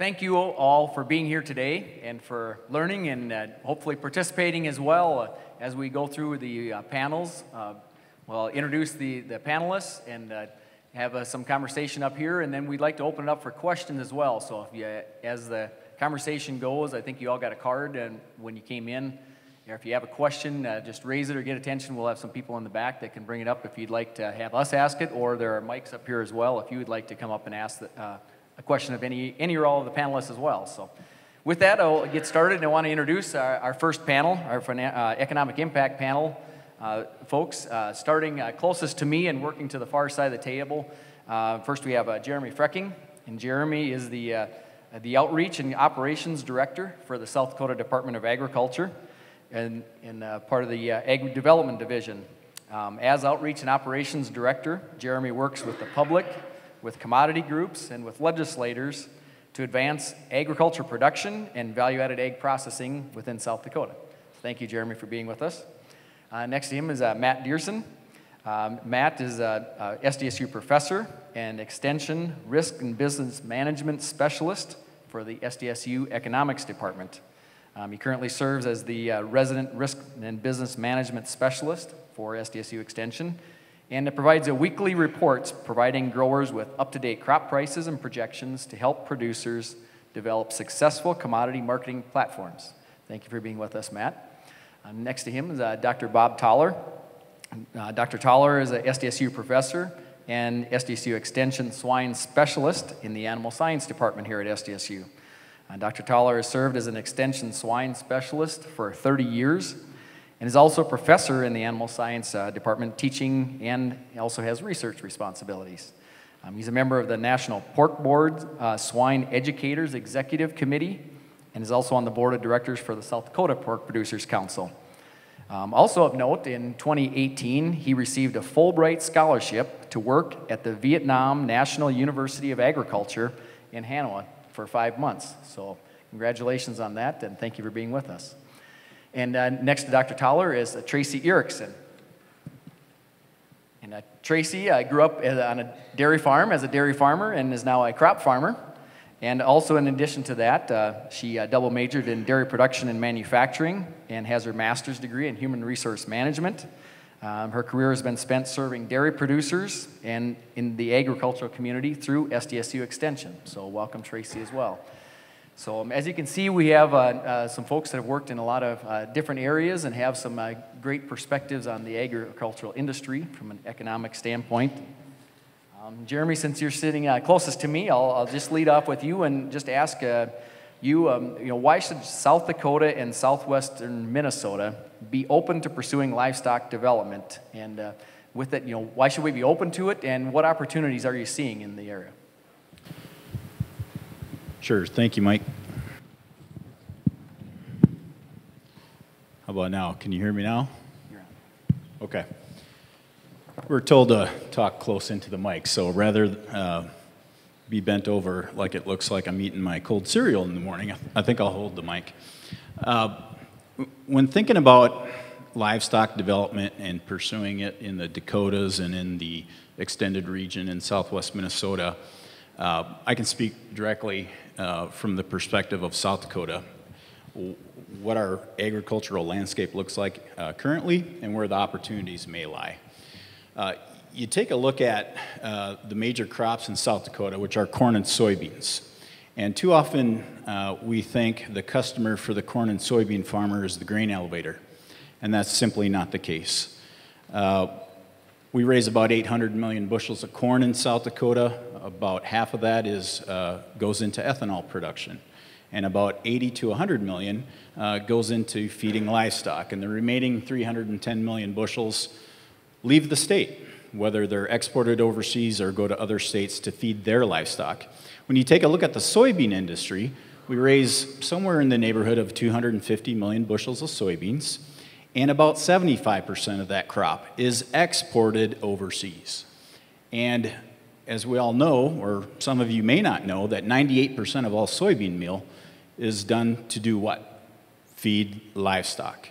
Thank you all for being here today and for learning and uh, hopefully participating as well uh, as we go through the uh, panels. Uh, we'll introduce the, the panelists and uh, have uh, some conversation up here, and then we'd like to open it up for questions as well. So if you, as the conversation goes, I think you all got a card and when you came in. If you have a question, just raise it or get attention. We'll have some people in the back that can bring it up if you'd like to have us ask it, or there are mics up here as well if you would like to come up and ask the, a question of any, any or all of the panelists as well. So with that, I'll get started and I want to introduce our, our first panel, our uh, economic impact panel. Uh, folks, uh, starting uh, closest to me and working to the far side of the table. Uh, first, we have Jeremy Frecking, and Jeremy is the, the Outreach and Operations Director for the South Dakota Department of Agriculture and, and uh, part of the uh, Ag Development Division. Um, as Outreach and Operations Director, Jeremy works with the public, with commodity groups, and with legislators to advance agriculture production and value-added egg processing within South Dakota. Thank you, Jeremy, for being with us. Uh, next to him is uh, Matt Diersen. Um, Matt is a, a SDSU professor and Extension Risk and Business Management Specialist for the SDSU Economics Department. Um, he currently serves as the uh, resident risk and business management specialist for SDSU Extension, and it provides a weekly reports providing growers with up-to-date crop prices and projections to help producers develop successful commodity marketing platforms. Thank you for being with us, Matt. Um, next to him is uh, Dr. Bob Thaler. Uh, Dr. Thaler is a SDSU professor and SDSU Extension swine specialist in the animal science department here at SDSU. Uh, Dr. Thaler has served as an extension swine specialist for 30 years and is also a professor in the animal science uh, department, teaching and also has research responsibilities. Um, he's a member of the National Pork Board uh, Swine Educators Executive Committee and is also on the board of directors for the South Dakota Pork Producers Council. Um, also of note, in 2018, he received a Fulbright Scholarship to work at the Vietnam National University of Agriculture in Hanoi for five months. So congratulations on that, and thank you for being with us. And uh, next to Dr. Thaler is uh, Tracy Erickson. And uh, Tracy uh, grew up on a dairy farm as a dairy farmer and is now a crop farmer. And also, in addition to that, uh, she uh, double majored in dairy production and manufacturing and has her master's degree in human resource management. Um, her career has been spent serving dairy producers and in the agricultural community through SDSU Extension. So, welcome, Tracy, as well. So, um, as you can see, we have uh, uh, some folks that have worked in a lot of uh, different areas and have some uh, great perspectives on the agricultural industry from an economic standpoint. Um, Jeremy, since you're sitting uh, closest to me, I'll, I'll, just lead off with you and just ask uh, you, um, you know, why should South Dakota and southwestern Minnesota be open to pursuing livestock development? And with it, you know, why should we be open to it, and what opportunities are you seeing in the area? Sure. Thank you, Mike. How about now? Can you hear me now? Okay. We're told to talk close into the mic, so rather uh, be bent over like it looks like I'm eating my cold cereal in the morning, I think I'll hold the mic. Uh, when thinking about livestock development and pursuing it in the Dakotas and in the extended region in southwest Minnesota, uh, I can speak directly uh, from the perspective of South Dakota, what our agricultural landscape looks like uh, currently and where the opportunities may lie. Uh, you take a look at uh, the major crops in South Dakota, which are corn and soybeans. And too often uh, we think the customer for the corn and soybean farmer is the grain elevator, and that's simply not the case. We raise about 800 million bushels of corn in South Dakota. About half of that is, uh, goes into ethanol production, and about 80 to 100 million uh, goes into feeding livestock, and the remaining 310 million bushels leave the state, whether they're exported overseas or go to other states to feed their livestock. When you take a look at the soybean industry, we raise somewhere in the neighborhood of 250 million bushels of soybeans, and about 75% of that crop is exported overseas. And as we all know, or some of you may not know, that 98% of all soybean meal is done to do what? Feed livestock.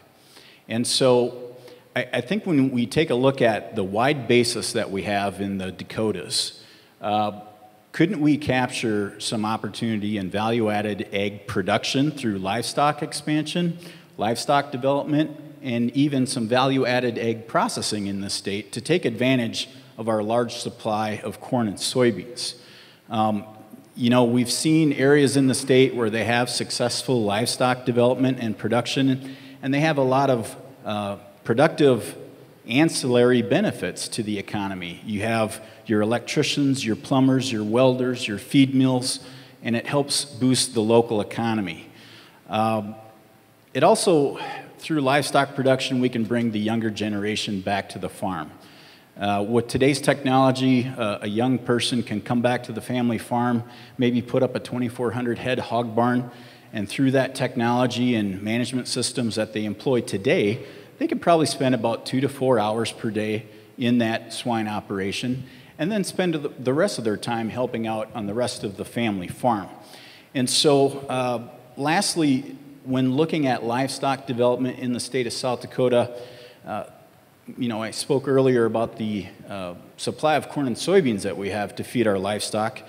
And so I, I think when we take a look at the wide basis that we have in the Dakotas, uh, couldn't we capture some opportunity in value-added egg production through livestock expansion, livestock development, and even some value-added egg processing in the state to take advantage of our large supply of corn and soybeans? Um, you know, we've seen areas in the state where they have successful livestock development and production, and they have a lot of uh, productive ancillary benefits to the economy. You have your electricians, your plumbers, your welders, your feed mills, and it helps boost the local economy. Um, it also, through livestock production, we can bring the younger generation back to the farm. Uh, with today's technology, uh, a young person can come back to the family farm, maybe put up a 2,400 head hog barn, and through that technology and management systems that they employ today, they could probably spend about two to four hours per day in that swine operation and then spend the rest of their time helping out on the rest of the family farm. And so, uh, lastly, when looking at livestock development in the state of South Dakota, uh, you know, I spoke earlier about the uh, supply of corn and soybeans that we have to feed our livestock.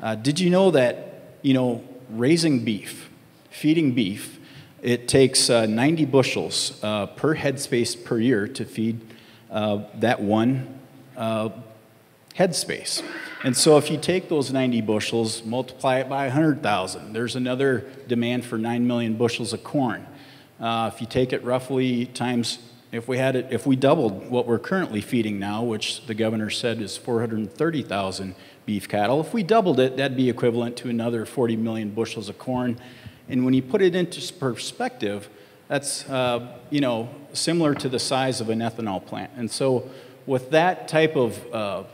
Uh, did you know that, you know, raising beef, feeding beef, it takes uh, 90 bushels uh, per headspace per year to feed uh, that one headspace. And so if you take those 90 bushels, multiply it by 100,000, there's another demand for 9 million bushels of corn. Uh, if you take it roughly times, if we had it, if we doubled what we're currently feeding now, which the governor said is 430,000 beef cattle, if we doubled it, that'd be equivalent to another 40 million bushels of corn and when you put it into perspective, that's uh, you know similar to the size of an ethanol plant. And so, with that type of uh,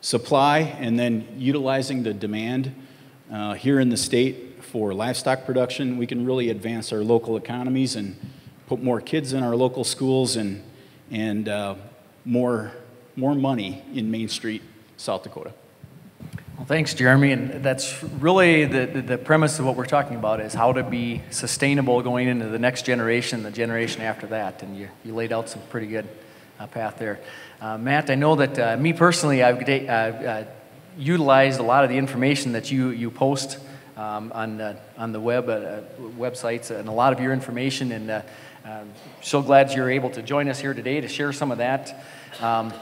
supply, and then utilizing the demand uh, here in the state for livestock production, we can really advance our local economies and put more kids in our local schools and and uh, more more money in Main Street, South Dakota. Well, thanks, Jeremy. And that's really the, the, the, premise of what we're talking about is how to be sustainable going into the next generation, the generation after that. And you, you laid out some pretty good path there. Uh, Matt, I know that uh, me personally, I've uh, utilized a lot of the information that you, you post um, on, on the web websites and a lot of your information. And so glad you're able to join us here today to share some of that. Um,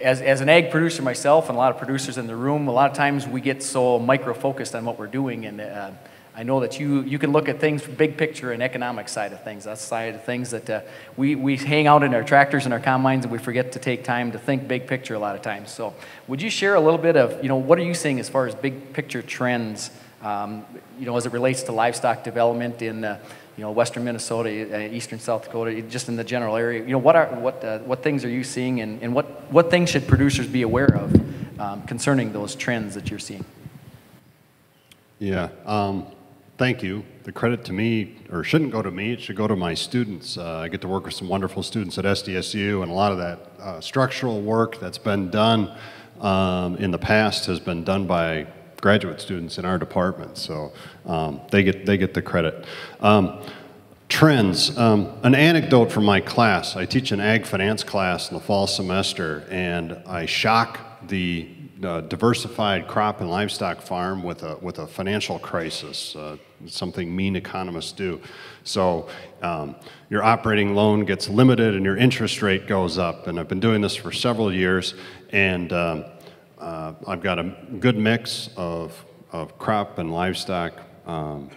as, as an ag producer myself and a lot of producers in the room, a lot of times we get so micro focused on what we're doing. And uh, I know that you, you can look at things from big picture and economic side of things. That's side of things that uh, we, we hang out in our tractors and our combines and we forget to take time to think big picture a lot of times. So would you share a little bit of, you know, what are you seeing as far as big picture trends, um, you know, as it relates to livestock development in uh, you know, western Minnesota, uh, eastern South Dakota, just in the general area. You know, what are what uh, what things are you seeing, and, and what what things should producers be aware of um, concerning those trends that you're seeing? Yeah, um, thank you. The credit to me, or shouldn't go to me, it should go to my students. Uh, I get to work with some wonderful students at SDSU, and a lot of that uh, structural work that's been done um, in the past has been done by graduate students in our department, so um, they, get, they get the credit. Um, trends, um, an anecdote from my class. I teach an ag finance class in the fall semester, and I shock the uh, diversified crop and livestock farm with a, with a financial crisis, uh, something mean economists do. So um, your operating loan gets limited and your interest rate goes up. And I've been doing this for several years, and um, uh, I've got a good mix of, of crop and livestock um,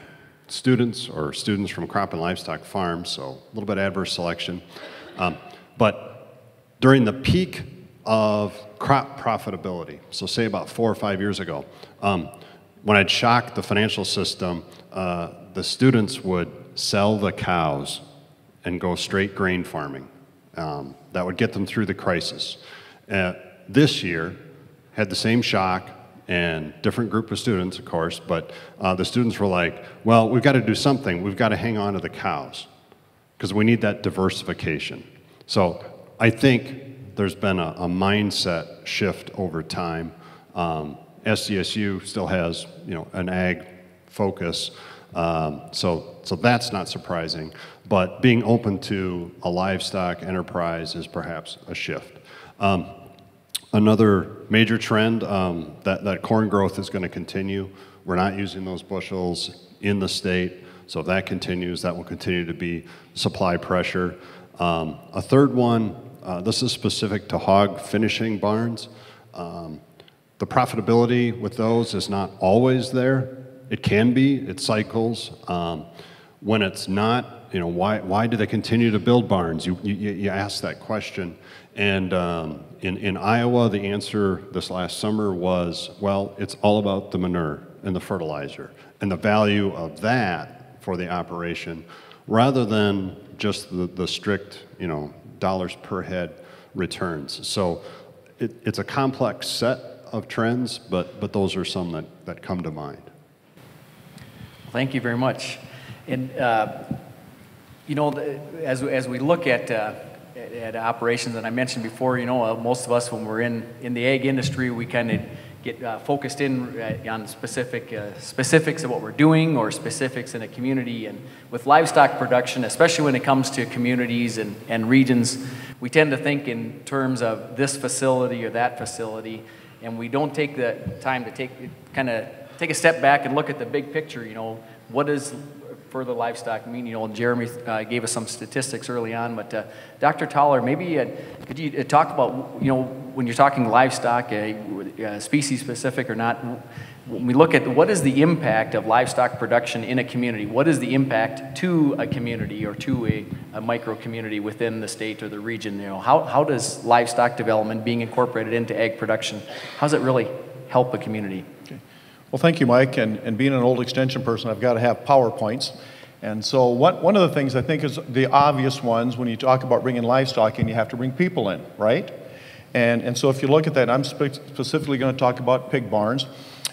students or students from crop and livestock farms, so a little bit adverse selection. Um, but during the peak of crop profitability, so say about four or five years ago, um, when I'd shock the financial system, uh, the students would sell the cows and go straight grain farming. Um, that would get them through the crisis. Uh, this year, had the same shock and different group of students, of course, but uh, the students were like, well, we've got to do something. We've got to hang on to the cows because we need that diversification. So I think there's been a, a mindset shift over time. Um, SDSU still has, you know, an ag focus, um, so, so that's not surprising. But being open to a livestock enterprise is perhaps a shift. Um, Another major trend um, that, that corn growth is going to continue. We're not using those bushels in the state, so if that continues, that will continue to be supply pressure. Um, a third one, uh, this is specific to hog finishing barns. Um, the profitability with those is not always there. It can be, it cycles. Um, when it's not, you know, why, why do they continue to build barns? You, you, you ask that question. And um, in, in Iowa, the answer this last summer was, well, it's all about the manure and the fertilizer and the value of that for the operation rather than just the, the strict, you know, dollars per head returns. So it, it's a complex set of trends, but, but those are some that, that come to mind. Thank you very much. And, uh, you know, as, as we look at, uh, at, at, operations, and I mentioned before, you know, uh, most of us, when we're in, in the egg industry, we kind of get uh, focused in uh, on specific uh, specifics of what we're doing or specifics in a community. And with livestock production, especially when it comes to communities and, and regions, we tend to think in terms of this facility or that facility, and we don't take the time to take kind of take a step back and look at the big picture. You know, what does for the livestock mean? You know, Jeremy uh, gave us some statistics early on, but uh, Dr. Thaler, maybe uh, could you uh, talk about, you know, when you're talking livestock, uh, species specific or not, when we look at what is the impact of livestock production in a community, what is the impact to a community or to a, a micro community within the state or the region? You know, how, how does livestock development being incorporated into ag production, how does it really help a community? Well, thank you, Mike. And, and being an old extension person, I've got to have PowerPoints. And so one, one of the things I think is the obvious ones when you talk about bringing livestock in, you have to bring people in, right? And, and so if you look at that, I'm spe specifically going to talk about pig barns.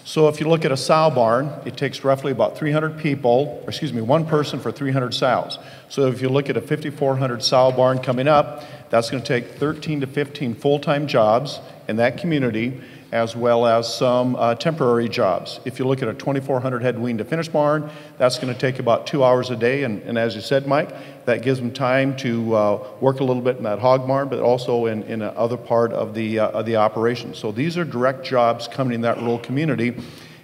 So if you look at a sow barn, it takes roughly about 300 people, or excuse me, one person for 300 sows. So if you look at a 5,400 sow barn coming up, that's going to take 13 to 15 full-time jobs in that community as well as some uh, temporary jobs. If you look at a 2,400 head wean to finish barn, that's going to take about two hours a day. And, and as you said, Mike, that gives them time to uh, work a little bit in that hog barn, but also in, in other part of the, uh, of the operation. So these are direct jobs coming in that rural community.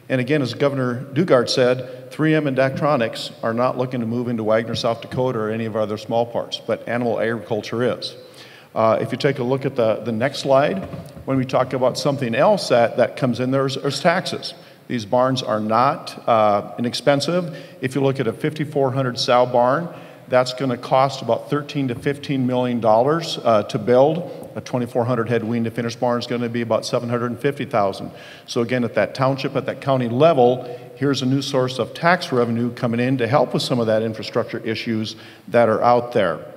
And again, as Governor Daugaard said, 3M and Daktronics are not looking to move into Wagner, South Dakota or any of our other small parts, but animal agriculture is. Uh, if you take a look at the, the next slide, when we talk about something else that, that comes in there is, taxes. These barns are not uh, inexpensive. If you look at a 5,400 sow barn, that's going to cost about 13 to 15 million dollars uh, to build. A 2,400 head wean to finish barn is going to be about 750,000. So again, at that township, at that county level, here's a new source of tax revenue coming in to help with some of that infrastructure issues that are out there.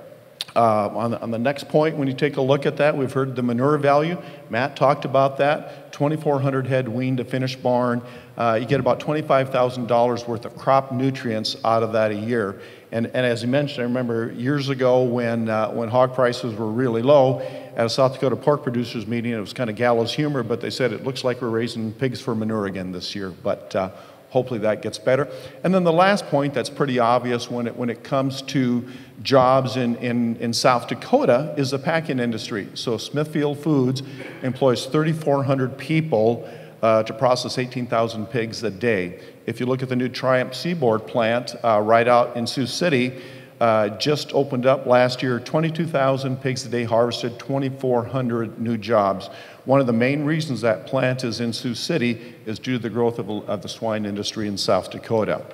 Uh, on, the, on, the, next point, when you take a look at that, we've heard the manure value. Matt talked about that. 2,400 head weaned to finish barn. Uh, you get about $25,000 worth of crop nutrients out of that a year. And, and as you mentioned, I remember years ago when, uh, when hog prices were really low, at a South Dakota pork producers meeting, it was kind of gallows humor, but they said it looks like we're raising pigs for manure again this year. But uh, hopefully that gets better. And then the last point that's pretty obvious when it, when it comes to jobs in, in, in South Dakota is the packing industry. So Smithfield Foods employs 3,400 people uh, to process 18,000 pigs a day. If you look at the new Triumph Seaboard plant uh, right out in Sioux City, uh, just opened up last year, 22,000 pigs a day harvested, 2,400 new jobs. One of the main reasons that plant is in Sioux City is due to the growth of, of the swine industry in South Dakota.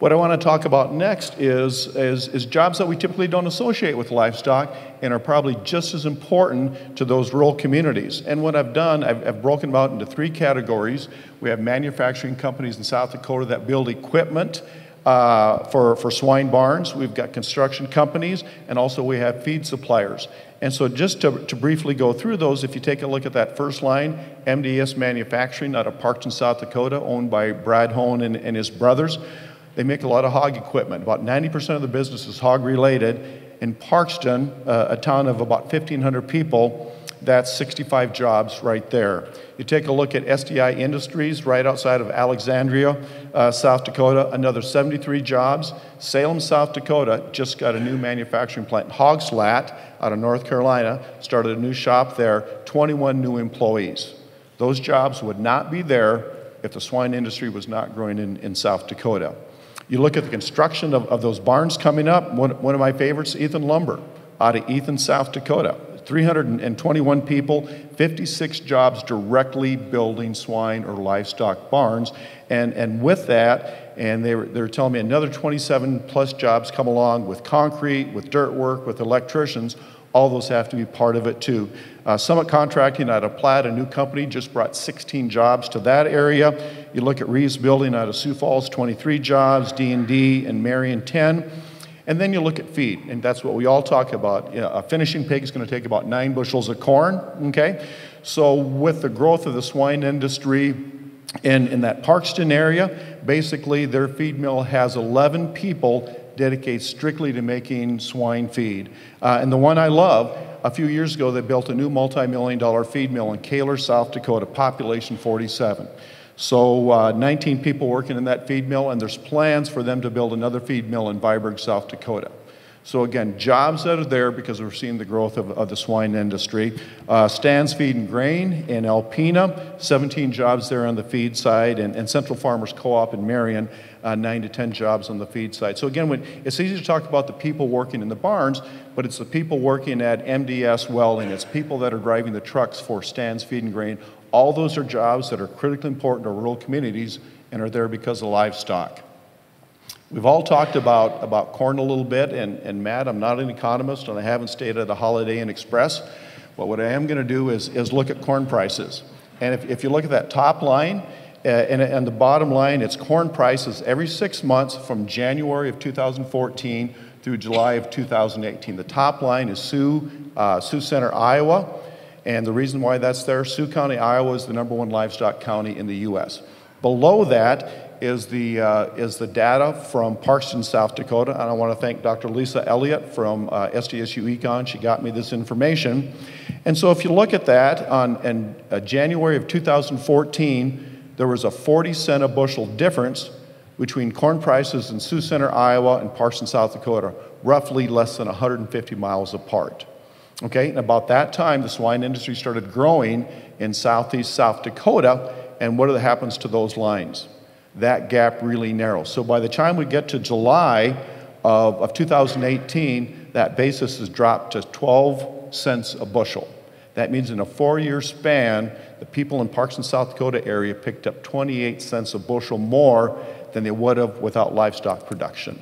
What I want to talk about next is, is, is, jobs that we typically don't associate with livestock and are probably just as important to those rural communities. And what I've done, I've, I've broken them out into three categories. We have manufacturing companies in South Dakota that build equipment uh, for, for swine barns. We've got construction companies, and also we have feed suppliers. And so, just to, to briefly go through those, if you take a look at that first line, MDS Manufacturing out of Parkston, South Dakota, owned by Brad Hone and, and his brothers, they make a lot of hog equipment. About 90% of the business is hog related. In Parkston, uh, a town of about 1,500 people, that's 65 jobs right there. You take a look at SDI Industries right outside of Alexandria, uh, South Dakota, another 73 jobs. Salem, South Dakota just got a new manufacturing plant. Hog Slat out of North Carolina started a new shop there, 21 new employees. Those jobs would not be there if the swine industry was not growing in, in South Dakota. You look at the construction of, of those barns coming up, one, one of my favorites, Ethan Lumber out of Ethan, South Dakota. 321 people, 56 jobs directly building swine or livestock barns. And, and with that, and they were, they telling me another 27 plus jobs come along with concrete, with dirt work, with electricians. All those have to be part of it too. Uh, Summit Contracting out of Platte, a new company, just brought 16 jobs to that area. You look at Reeves Building out of Sioux Falls, 23 jobs, D&D and Marion 10. And then you look at feed, and that's what we all talk about. You know, a finishing pig is going to take about nine bushels of corn, okay? So with the growth of the swine industry in, in that Parkston area, basically their feed mill has 11 people dedicated strictly to making swine feed. Uh, and the one I love, a few years ago, they built a new multi-million dollar feed mill in Kaylor, South Dakota, population 47. So uh, 19 people working in that feed mill, and there's plans for them to build another feed mill in Viborg, South Dakota. So again, jobs that are there because we're seeing the growth of, of the swine industry. Uh, Stan's Feed and Grain in Alpena, 17 jobs there on the feed side, and, and Central Farmers Co-op in Marion, uh, nine to 10 jobs on the feed side. So again, when, it's easy to talk about the people working in the barns, but it's the people working at MDS Welding. It's people that are driving the trucks for Stan's Feed and Grain. All those are jobs that are critically important to rural communities and are there because of livestock. We've all talked about, about corn a little bit, and, and Matt, I'm not an economist and I haven't stayed at a Holiday Inn Express, but what I am going to do is, is look at corn prices. And if, if you look at that top line, uh, and, and the bottom line, it's corn prices every six months from January of 2014 through July of 2018. The top line is Sioux, uh, Sioux Center, Iowa. And the reason why that's there, Sioux County, Iowa is the number one livestock county in the U.S. Below that is the, uh, is the data from Parkston, South Dakota. And I want to thank Dr. Lisa Elliott from uh, SDSU Econ. She got me this information. And so if you look at that, on in, uh, January of 2014, there was a 40 cent a bushel difference between corn prices in Sioux Center, Iowa and Parkston, South Dakota, roughly less than 150 miles apart. Okay, and about that time, the swine industry started growing in southeast South Dakota, and what happens to those lines? That gap really narrows. So by the time we get to July of, of 2018, that basis has dropped to 12 cents a bushel. That means in a four year span, the people in Parkston, South Dakota area picked up 28 cents a bushel more than they would have without livestock production.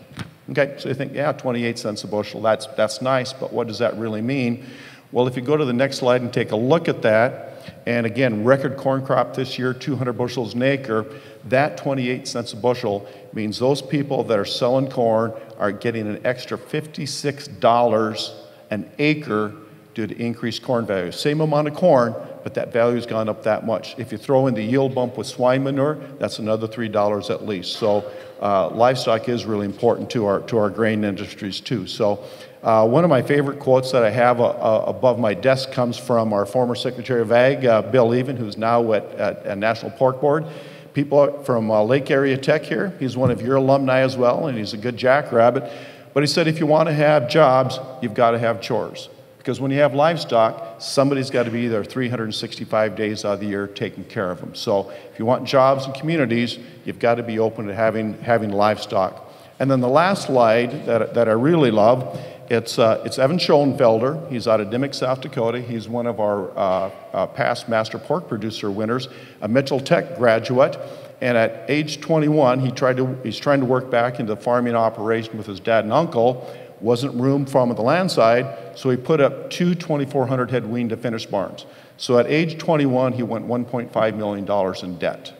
Okay, so you think, yeah, 28 cents a bushel, that's, that's nice, but what does that really mean? Well, if you go to the next slide and take a look at that, and again, record corn crop this year, 200 bushels an acre, that 28 cents a bushel means those people that are selling corn are getting an extra $56 an acre due to increased corn value. Same amount of corn, but that value's gone up that much. If you throw in the yield bump with swine manure, that's another $3 at least. So uh, livestock is really important to our, to our grain industries too. So uh, one of my favorite quotes that I have uh, uh above my desk comes from our former Secretary of Ag, uh, Bill Even, who's now at, at, at, National Pork Board. People from uh, Lake Area Tech here, he's one of your alumni as well, and he's a good jackrabbit. But he said if you want to have jobs, you've got to have chores. Because when you have livestock, somebody's got to be there 365 days out of the year taking care of them. So if you want jobs and communities, you've got to be open to having, having livestock. And then the last slide that, that I really love, it's, uh, it's Evan Schoenfelder. He's out of Dimock, South Dakota. He's one of our uh, uh, past Master Pork Producer winners, a Mitchell Tech graduate. And at age 21, he tried to, he's trying to work back into the farming operation with his dad and uncle wasn't room for him at the land side, so he put up two 2,400 head wean to finish barns. So at age 21, he went $1.5 million in debt.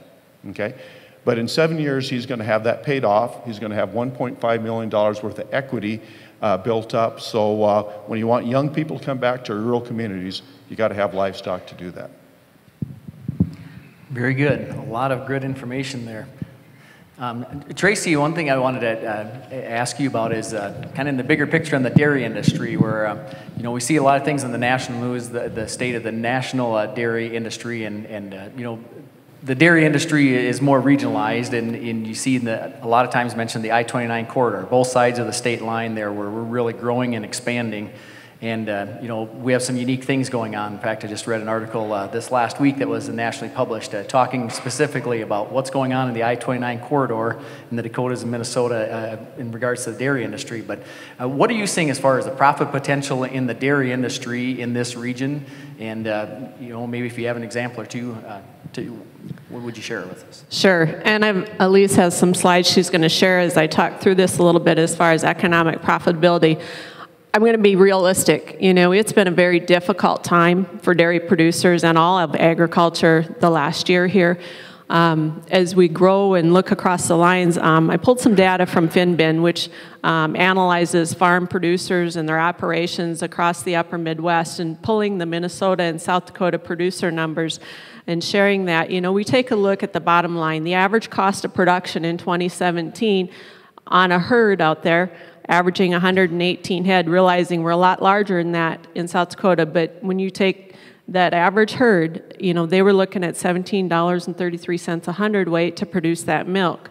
Okay? But in seven years, he's going to have that paid off. He's going to have $1.5 million worth of equity uh, built up. So uh, when you want young people to come back to rural communities, you got to have livestock to do that. Very good. A lot of good information there. Um, Tracy, one thing I wanted to uh, ask you about is uh, kind of in the bigger picture in the dairy industry, where uh, you know we see a lot of things in the national news, the, the state of the national uh, dairy industry, and and uh, you know the dairy industry is more regionalized, and, and you see the, a lot of times mentioned the I-29 corridor, both sides of the state line there, where we're really growing and expanding. And, uh, you know, we have some unique things going on. In fact, I just read an article uh, this last week that was nationally published uh, talking specifically about what's going on in the I 29 corridor in the Dakotas and Minnesota uh, in regards to the dairy industry. But uh, what are you seeing as far as the profit potential in the dairy industry in this region? And, uh, you know, maybe if you have an example or two, to, what would you share with us? Sure. And I've, Elise has some slides she's going to share as I talk through this a little bit as far as economic profitability. I'm going to be realistic. You know, it's been a very difficult time for dairy producers and all of agriculture the last year here. Um, as we grow and look across the lines, um, I pulled some data from Finbin, which um, analyzes farm producers and their operations across the upper Midwest, and pulling the Minnesota and South Dakota producer numbers and sharing that. You know, we take a look at the bottom line. The average cost of production in 2017 on a herd out there averaging 118 head, realizing we're a lot larger than that in South Dakota. But when you take that average herd, you know, they were looking at $17.33 a hundredweight to produce that milk.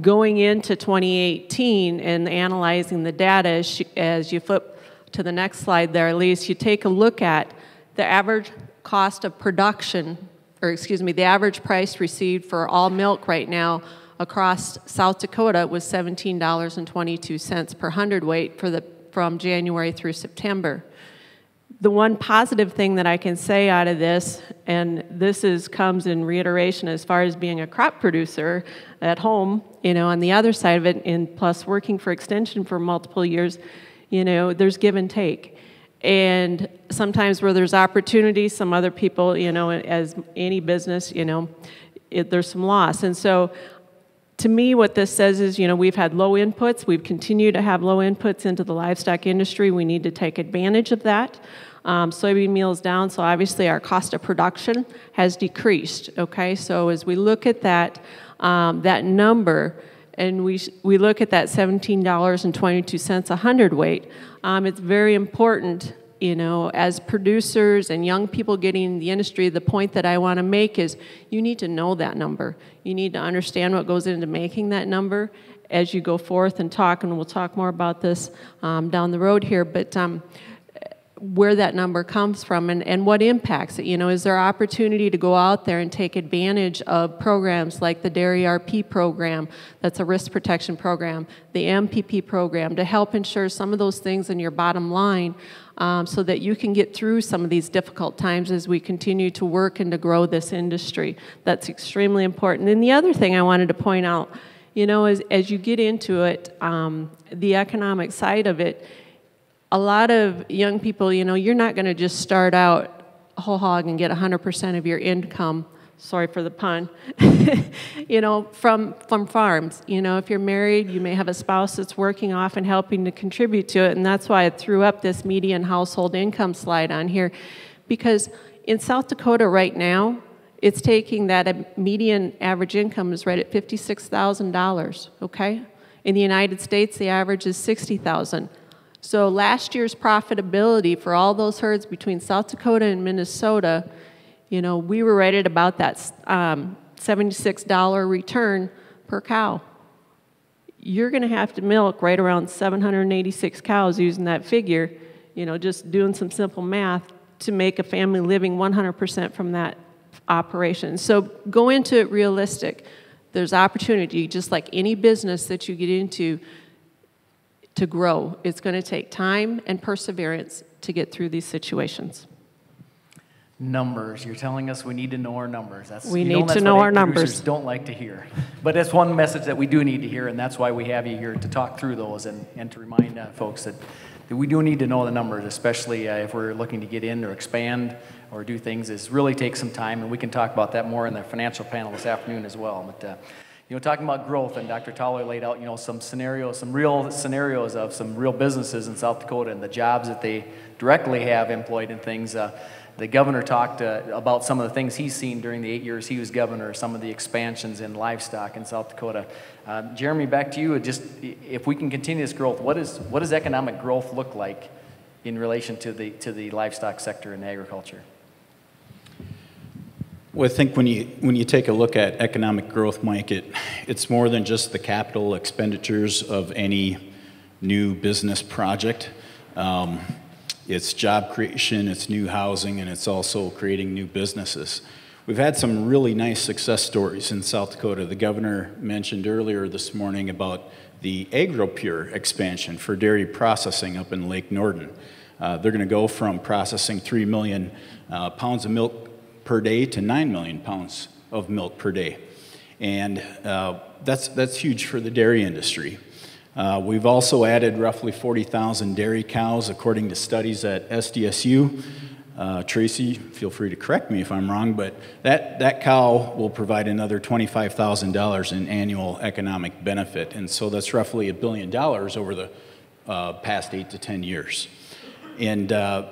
Going into 2018 and analyzing the data, as, you flip to the next slide there, Elise, you take a look at the average cost of production, or excuse me, the average price received for all milk right now across South Dakota was $17.22 per hundredweight for the, from January through September. The one positive thing that I can say out of this, and this is comes in reiteration as far as being a crop producer at home, you know, on the other side of it, and plus working for Extension for multiple years, you know, there's give and take. And sometimes where there's opportunity, some other people, you know, as any business, you know, it, there's some loss. And so to me, what this says is, you know, we've had low inputs. We've continued to have low inputs into the livestock industry. We need to take advantage of that. Um, soybean meal is down, so obviously our cost of production has decreased. Okay, so as we look at that, um, that number, and we, we look at that $17.22 a hundredweight, um, it's very important you know, as producers and young people getting in the industry, the point that I want to make is you need to know that number. You need to understand what goes into making that number as you go forth and talk, and we'll talk more about this um, down the road here. But um, where that number comes from and, and what impacts it. You know, is there opportunity to go out there and take advantage of programs like the Dairy RP program, that's a risk protection program, the MPP program, to help ensure some of those things in your bottom line um, so that you can get through some of these difficult times as we continue to work and to grow this industry. That's extremely important. And the other thing I wanted to point out, you know, as, as you get into it, um, the economic side of it, a lot of young people, you know, you're not going to just start out whole hog and get 100% of your income sorry for the pun you know from from farms. You know if you're married you may have a spouse that's working off and helping to contribute to it and that's why i threw up this median household income slide on here. Because in south dakota right now it's taking that a median average income is right at $56000 okay? In the united states the average is 60000 so last year's profitability for all those herds between South Dakota and Minnesota, you know, we were right at about that um, $76 return per cow. You're going to have to milk right around 786 cows using that figure, you know, just doing some simple math to make a family living 100% from that operation. So go into it realistic. There's opportunity, just like any business that you get into, to grow. It's going to take time and perseverance to get through these situations. Numbers. You're telling us we need to know our numbers. That's, we need to know our numbers. Don't like to hear, but that's one message that we do need to hear, and that's why we have you here to talk through those and, and to remind uh, folks that, that we do need to know the numbers, especially uh, if we're looking to get in or expand or do things. Is really take some time, and we can talk about that more in the financial panel this afternoon as well. But uh, you know, talking about growth, and Dr. Thaler laid out, you know, some scenarios, some real scenarios of some real businesses in South Dakota and the jobs that they directly have employed and things. Uh, the governor talked uh, about some of the things he's seen during the eight years he was governor, some of the expansions in livestock in South Dakota. Uh, Jeremy, back to you. Just if we can continue this growth, what is what does economic growth look like in relation to the to the livestock sector and agriculture? Well, I think when you when you take a look at economic growth, Mike, it it's more than just the capital expenditures of any new business project. Um, it's job creation, it's new housing, and it's also creating new businesses. We've had some really nice success stories in South Dakota. The governor mentioned earlier this morning about the Agropur expansion for dairy processing up in Lake Norden. Uh, they're going to go from processing 3 million uh, pounds of milk per day to 9 million pounds of milk per day. And uh, that's, that's huge for the dairy industry. Uh, we've also added roughly 40,000 dairy cows, according to studies at SDSU. Uh, Tracy, feel free to correct me if I'm wrong, but that, that cow will provide another $25,000 in annual economic benefit. And so that's roughly a billion dollars over the uh, past eight to 10 years. And uh,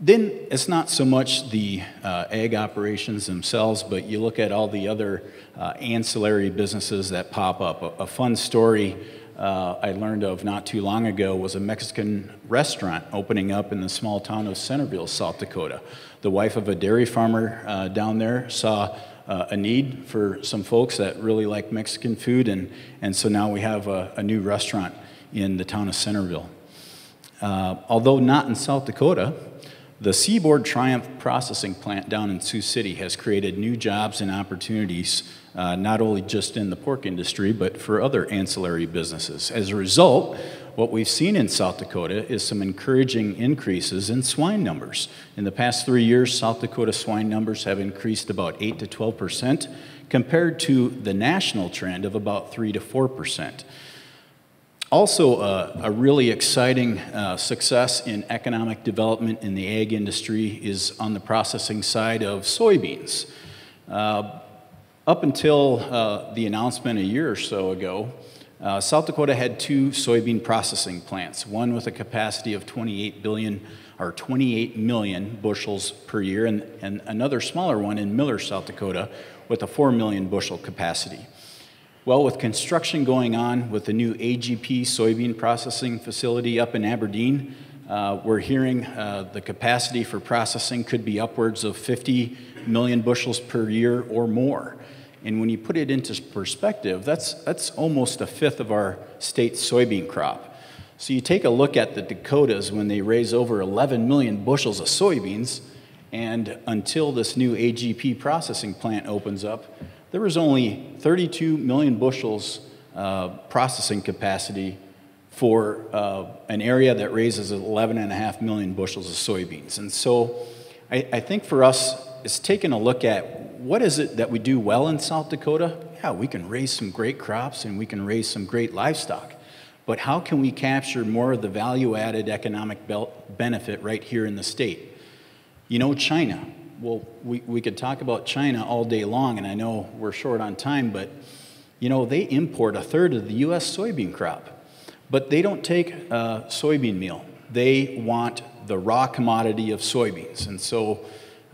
then it's not so much the uh, ag operations themselves, but you look at all the other uh, ancillary businesses that pop up. A, a fun story uh, I learned of not too long ago was a Mexican restaurant opening up in the small town of Centerville, South Dakota. The wife of a dairy farmer uh, down there saw uh, a need for some folks that really like Mexican food, and, and so now we have a, a new restaurant in the town of Centerville. Uh, although not in South Dakota, the Seaboard Triumph processing plant down in Sioux City has created new jobs and opportunities, uh, not only just in the pork industry, but for other ancillary businesses. As a result, what we've seen in South Dakota is some encouraging increases in swine numbers. In the past three years, South Dakota swine numbers have increased about 8 to 12 percent, compared to the national trend of about 3 to 4 percent. Also, uh, a really exciting uh, success in economic development in the ag industry is on the processing side of soybeans. Uh, up until uh, the announcement a year or so ago, uh, South Dakota had two soybean processing plants, one with a capacity of 28 billion or 28 million bushels per year, and, and another smaller one in Miller, South Dakota, with a 4 million bushel capacity. Well, with construction going on with the new AGP soybean processing facility up in Aberdeen, uh, we're hearing uh, the capacity for processing could be upwards of 50 million bushels per year or more. And when you put it into perspective, that's, that's almost a fifth of our state's soybean crop. So you take a look at the Dakotas when they raise over 11 million bushels of soybeans, and until this new AGP processing plant opens up, there was only 32 million bushels uh, processing capacity for uh, an area that raises 11.5 million bushels of soybeans. And so I, I think for us, it's taking a look at what is it that we do well in South Dakota? Yeah, we can raise some great crops and we can raise some great livestock. But how can we capture more of the value added economic benefit right here in the state? You know, China, well, we, we could talk about China all day long, and I know we're short on time, but you know, they import a third of the U.S. soybean crop. But they don't take uh, soybean meal. They want the raw commodity of soybeans. And so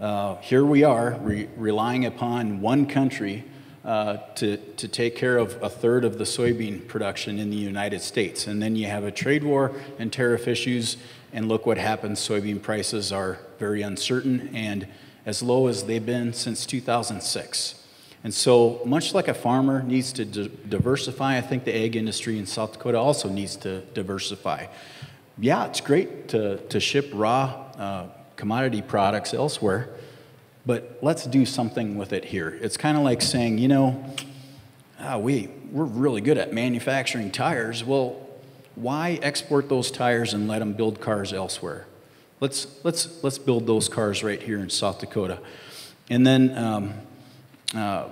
uh, here we are re- relying upon one country uh, to, to take care of a third of the soybean production in the United States. And then you have a trade war and tariff issues, and look what happens. Soybean prices are very uncertain and as low as they've been since 2006. And so, much like a farmer needs to diversify, I think the egg industry in South Dakota also needs to diversify. Yeah, it's great to, to ship raw uh, commodity products elsewhere, but let's do something with it here. It's kind of like saying, you know, ah, we, we're really good at manufacturing tires. Well, why export those tires and let them build cars elsewhere? Let's, let's, let's build those cars right here in South Dakota. And then um, uh,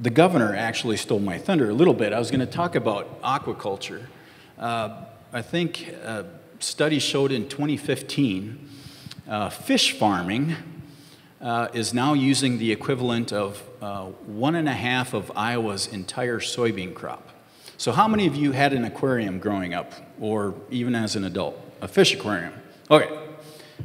the governor actually stole my thunder a little bit. I was going to talk about aquaculture. Uh, I think uh, studies showed in 2015 uh, fish farming uh, is now using the equivalent of uh, one and a half of Iowa's entire soybean crop. So, how many of you had an aquarium growing up, or even as an adult? A fish aquarium? Okay,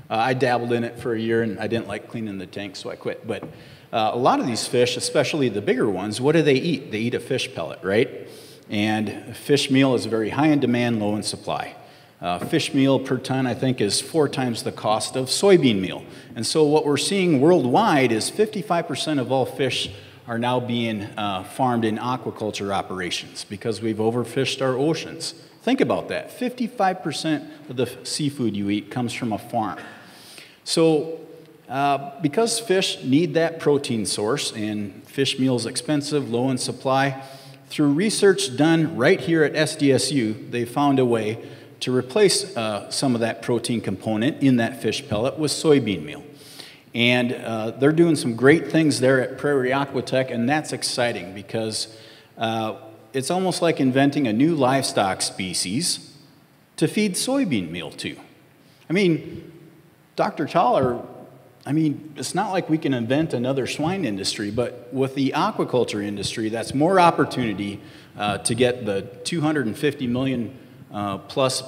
Uh, I dabbled in it for a year and I didn't like cleaning the tank, so I quit. But uh, a lot of these fish, especially the bigger ones, what do they eat? They eat a fish pellet, right? And fish meal is very high in demand, low in supply. Uh, fish meal per ton, I think, is four times the cost of soybean meal. And so, what we're seeing worldwide is 55% of all fish are now being uh, farmed in aquaculture operations because we've overfished our oceans. Think about that 55% of the seafood you eat comes from a farm. So, uh, because fish need that protein source and fish meal is expensive, low in supply, through research done right here at SDSU, they found a way to replace uh, some of that protein component in that fish pellet with soybean meal. And uh, they're doing some great things there at Prairie Aquatech, and that's exciting because uh, it's almost like inventing a new livestock species to feed soybean meal to. I mean, Dr. Thaler, I mean, it's not like we can invent another swine industry, but with the aquaculture industry, that's more opportunity uh, to get the 250 million uh, plus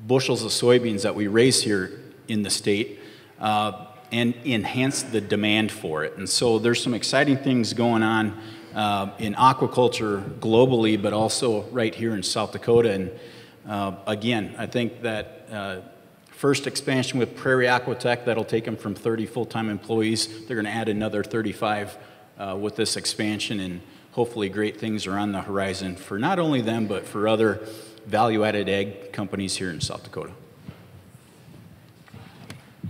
bushels of soybeans that we raise here in the state uh, and enhance the demand for it. And so there's some exciting things going on uh, in aquaculture globally, but also right here in South Dakota. And uh, again, I think that uh, first expansion with Prairie Aquatech, that'll take them from 30 full-time employees. They're going to add another 35 uh, with this expansion, and hopefully great things are on the horizon for not only them, but for other value-added egg companies here in South Dakota.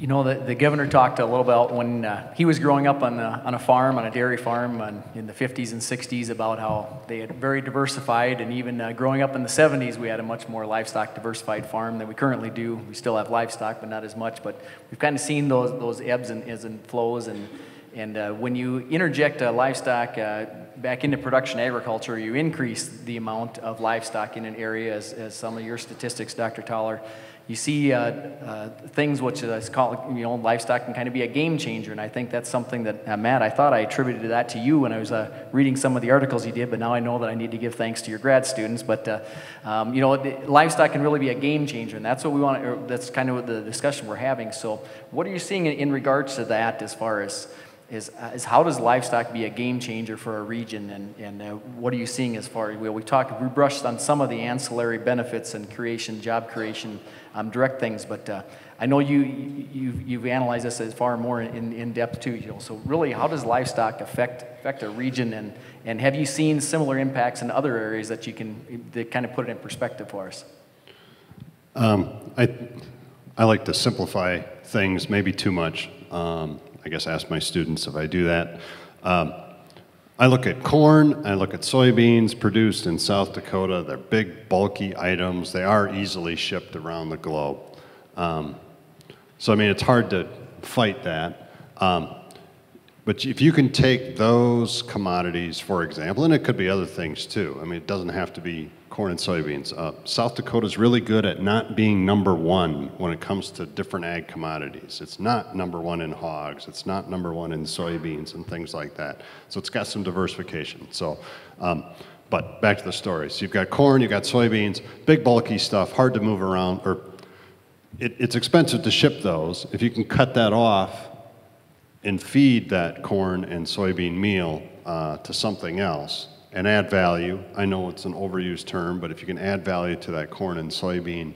You know, the, the governor talked a little about when uh, he was growing up on a, on a farm, on a dairy farm on, in the 50s and 60s, about how they had very diversified. And even uh, growing up in the 70s, we had a much more livestock diversified farm than we currently do. We still have livestock, but not as much. But we've kind of seen those, those ebbs and, and flows. And, and uh, when you interject livestock uh, back into production agriculture, you increase the amount of livestock in an area, as, as some of your statistics, Dr. Thaler you see uh, uh, things which is called, you know, livestock can kind of be a game changer. And I think that's something that, uh, Matt, I thought I attributed that to you when I was uh, reading some of the articles you did, but now I know that I need to give thanks to your grad students. But, uh, um, you know, livestock can really be a game changer. And that's what we want, that's kind of the discussion we're having. So, what are you seeing in, in regards to that as far as is, uh, is how does livestock be a game changer for a region and, and uh, what are you seeing as far as well, we talked we brushed on some of the ancillary benefits and creation job creation um, direct things but uh, I know you, you you've analyzed this as far more in, in depth too so really how does livestock affect affect a region and and have you seen similar impacts in other areas that you can that kind of put it in perspective for us? Um, I I like to simplify things maybe too much. Um, I guess, ask my students if I do that. Um, I look at corn, I look at soybeans produced in South Dakota. They're big, bulky items. They are easily shipped around the globe. Um, so, I mean, it's hard to fight that. Um, but if you can take those commodities, for example, and it could be other things too. I mean, it doesn't have to be corn and soybeans. Uh, South Dakota's really good at not being number one when it comes to different ag commodities. It's not number one in hogs. It's not number one in soybeans and things like that. So it's got some diversification. So, um, but back to the story. So you've got corn, you've got soybeans, big bulky stuff, hard to move around, or it, it's expensive to ship those. If you can cut that off and feed that corn and soybean meal uh, to something else, and add value. I know it's an overused term, but if you can add value to that corn and soybean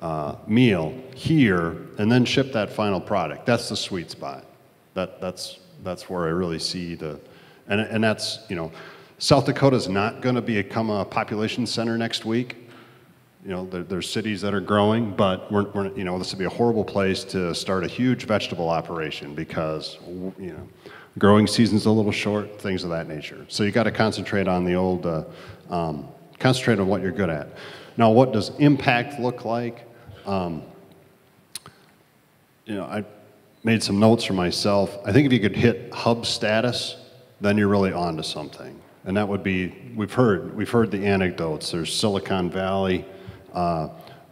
uh, meal here and then ship that final product, that's the sweet spot. That, that's, that's where I really see the, and, and that's, you know, South Dakota is not going to become a population center next week. You know, there, there's cities that are growing, but we're, we're, you know, this would be a horrible place to start a huge vegetable operation because, you know, growing season's a little short, things of that nature. So you got to concentrate on the old, uh, um, concentrate on what you're good at. Now, what does impact look like? Um, you know, I made some notes for myself. I think if you could hit hub status, then you're really on to something. And that would be, we've heard, we've heard the anecdotes. There's Silicon Valley, uh,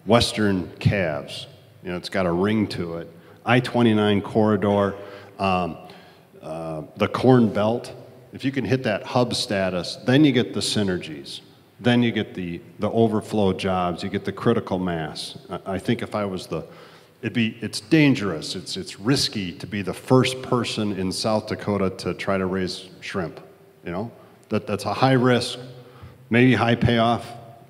Western calves. You know, it's got a ring to it. I-29 corridor. Um, the corn belt, if you can hit that hub status, then you get the synergies. Then you get the, the overflow jobs, you get the critical mass. I, I think if I was the, it'd be, it's dangerous, it's, it's risky to be the first person in South Dakota to try to raise shrimp, you know? That, that's a high risk, maybe high payoff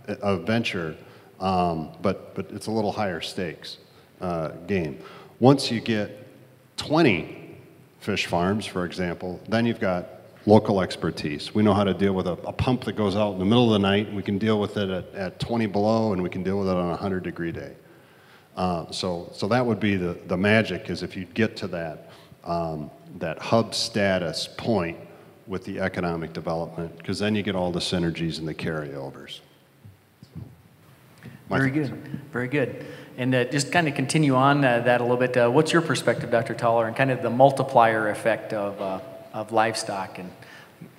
uh, of venture, um, but, but it's a little higher stakes uh, game. Once you get 20 fish farms, for example, then you've got local expertise. We know how to deal with a, a, pump that goes out in the middle of the night. We can deal with it at, at 20 below, and we can deal with it on a 100 degree day. Uh, so, so that would be the, the magic is if you get to that, um, that hub status point with the economic development, because then you get all the synergies and the carryovers. My Very good. Very good. And uh, just kind of continue on uh, that a little bit. Uh, what's your perspective, Dr. Thaler, and kind of the multiplier effect of, uh, of livestock? And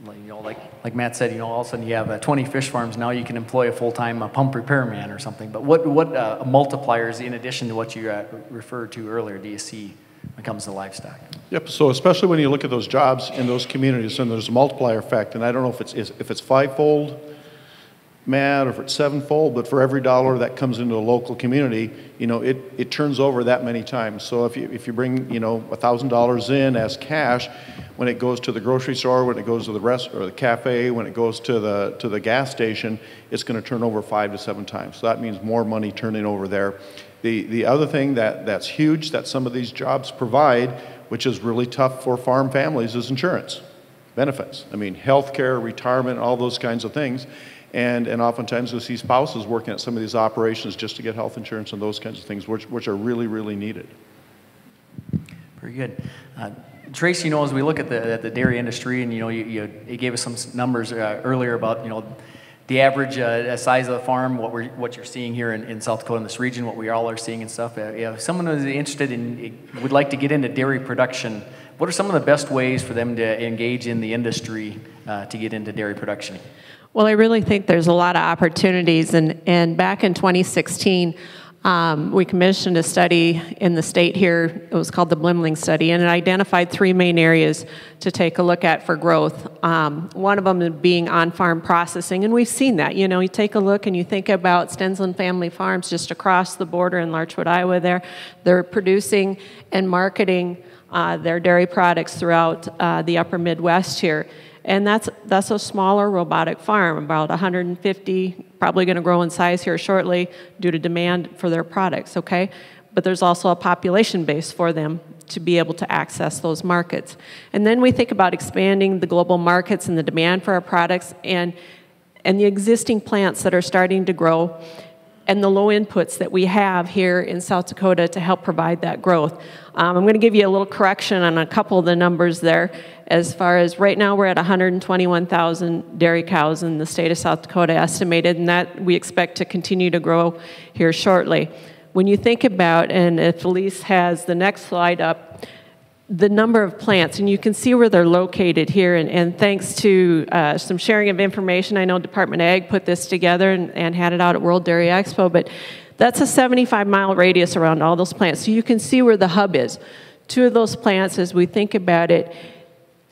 you know, like like Matt said, you know, all of a sudden you have uh, 20 fish farms. Now you can employ a full-time uh, pump repairman or something. But what what multipliers, in addition to what you referred to earlier, do you see when it comes to livestock? Yep. So especially when you look at those jobs in those communities, and there's a multiplier effect. And I don't know if it's if it's fivefold Matt, or if it's sevenfold, but for every dollar that comes into a local community, you know, it, it turns over that many times. So if you, if you bring, you know, $1,000 in as cash, when it goes to the grocery store, when it goes to the rest or the cafe, when it goes to the, to the gas station, it's going to turn over five to seven times. So that means more money turning over there. The, the other thing that, that's huge that some of these jobs provide, which is really tough for farm families, is insurance benefits. I mean, health care, retirement, all those kinds of things. And, and oftentimes you'll see spouses working at some of these operations just to get health insurance and those kinds of things, which, which are really, really needed. Very good. Uh, Trace, you know, as we look at the, at the dairy industry, and you know, you, you, you gave us some numbers uh, earlier about, you know, the average uh, size of the farm, what we're what you're seeing here in, in, South Dakota in this region, what we all are seeing and stuff. Uh, if someone is interested in would like to get into dairy production, what are some of the best ways for them to engage in the industry uh, to get into dairy production? Well, I really think there's a lot of opportunities. And, and back in 2016, um, we commissioned a study in the state here. It was called the Blimling Study, and it identified three main areas to take a look at for growth. Um, one of them being on farm processing, and we've seen that. You know, you take a look and you think about Stensland Family Farms just across the border in Larchwood, Iowa, there. They're producing and marketing uh, their dairy products throughout uh, the upper Midwest here. And that's, that's a smaller robotic farm, about 150, probably going to grow in size here shortly due to demand for their products, okay? But there's also a population base for them to be able to access those markets. And then we think about expanding the global markets and the demand for our products and, and the existing plants that are starting to grow and the low inputs that we have here in South Dakota to help provide that growth. Um, I'm going to give you a little correction on a couple of the numbers there. As far as right now, we're at 121,000 dairy cows in the state of South Dakota estimated, and that we expect to continue to grow here shortly. When you think about, and if Elise has the next slide up, the number of plants, and you can see where they're located here. And, and thanks to uh, some sharing of information, I know Department of Ag put this together and, and had it out at World Dairy Expo, but that's a 75 mile radius around all those plants. So you can see where the hub is. Two of those plants, as we think about it,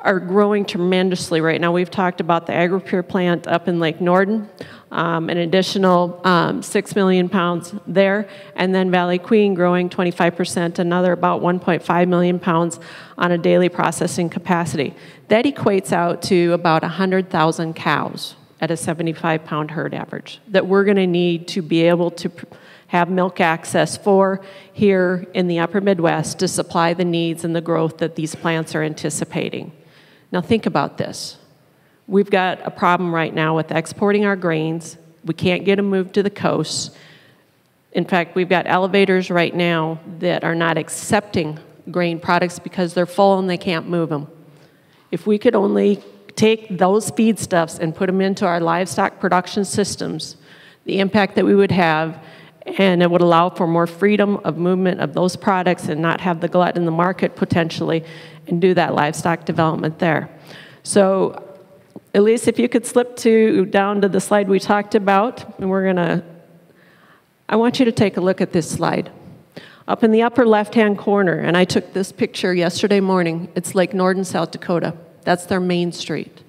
are growing tremendously right now. We've talked about the Agropur plant up in Lake Norden, um, an additional um, 6 million pounds there, and then Valley Queen growing 25%, another about 1.5 million pounds on a daily processing capacity. That equates out to about 100,000 cows at a 75 pound herd average that we're going to need to be able to have milk access for here in the upper Midwest to supply the needs and the growth that these plants are anticipating. Now, think about this. We've got a problem right now with exporting our grains. We can't get them moved to the coast. In fact, we've got elevators right now that are not accepting grain products because they're full and they can't move them. If we could only take those feedstuffs and put them into our livestock production systems, the impact that we would have, and it would allow for more freedom of movement of those products and not have the glut in the market potentially, and do that livestock development there. So Elise, if you could slip to down to the slide we talked about, and we're gonna, I want you to take a look at this slide. Up in the upper left-hand corner, and I took this picture yesterday morning, it's Lake Norden, South Dakota. That's their main street.